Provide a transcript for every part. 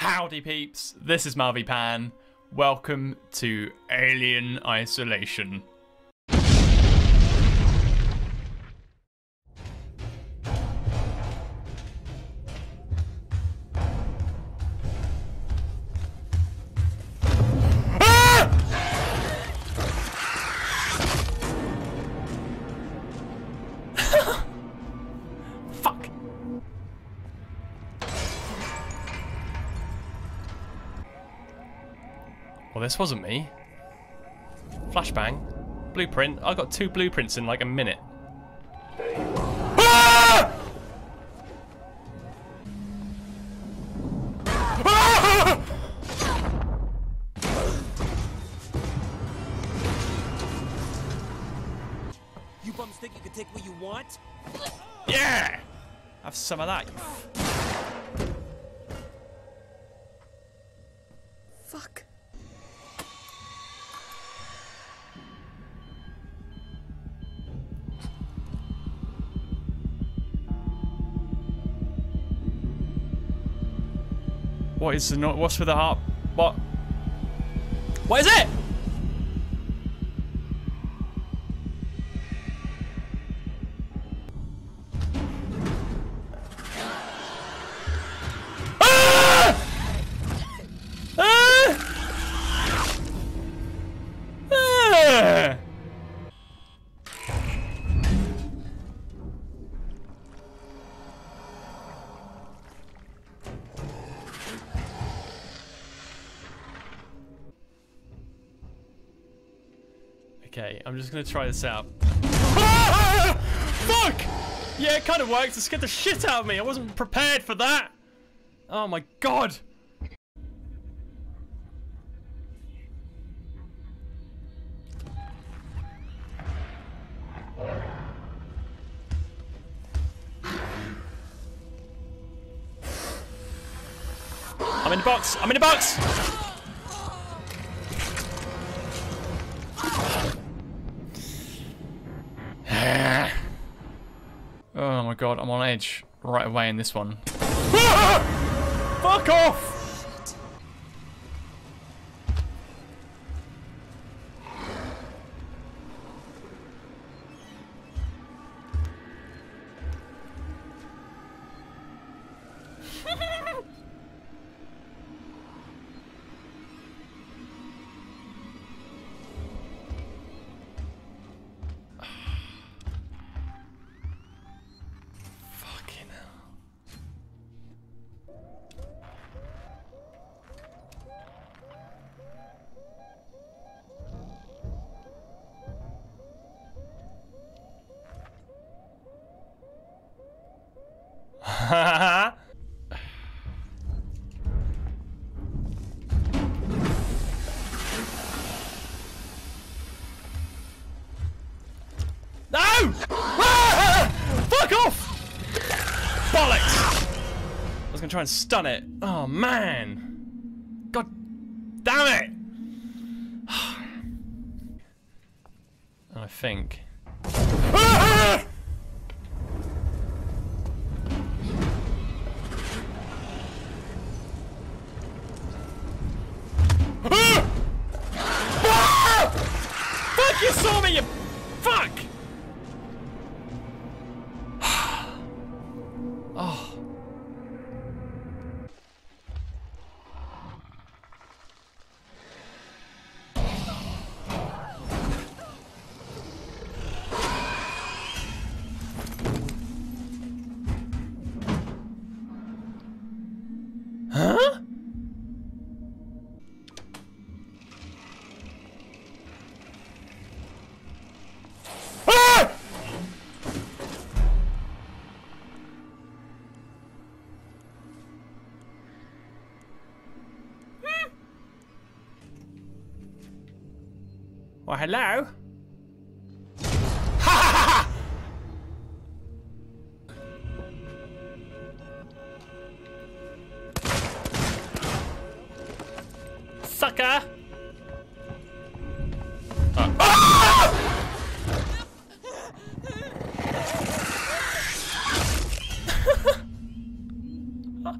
Howdy peeps, this is Marvipan. Welcome to Alien Isolation. Well, this wasn't me. Flashbang. Blueprint. I got two blueprints in like a minute. Ah! Ah! You bums think you can take what you want? Yeah! Have some of that. What is the no What's with the heart? What? What is it? Okay, I'm just gonna try this out. Ah! Fuck! Yeah, it kind of worked. It scared the shit out of me. I wasn't prepared for that. Oh my god. I'm in the box. I'm in the box. God, I'm on edge right away in this one. Fuck off! Was gonna try and stun it. Oh man! God damn it! I think. Ah! Ah! Fuck, you saw me, you fuck! Well, hello? Sucker! Uh, ah!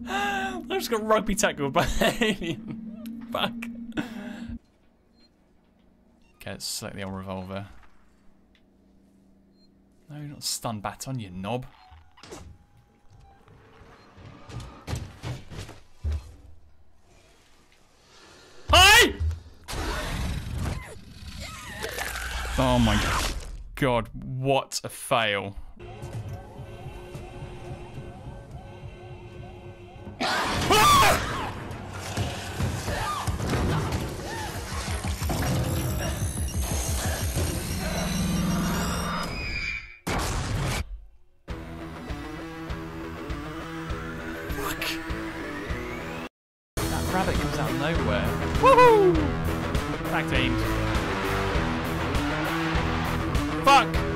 There's just got rugby tackled by. Fuck. Let's select the old revolver. No, not stun baton, you knob. Hi! Oh my god, what a fail. Fuck. That rabbit comes out of nowhere. Woohoo! Back teams. Fuck!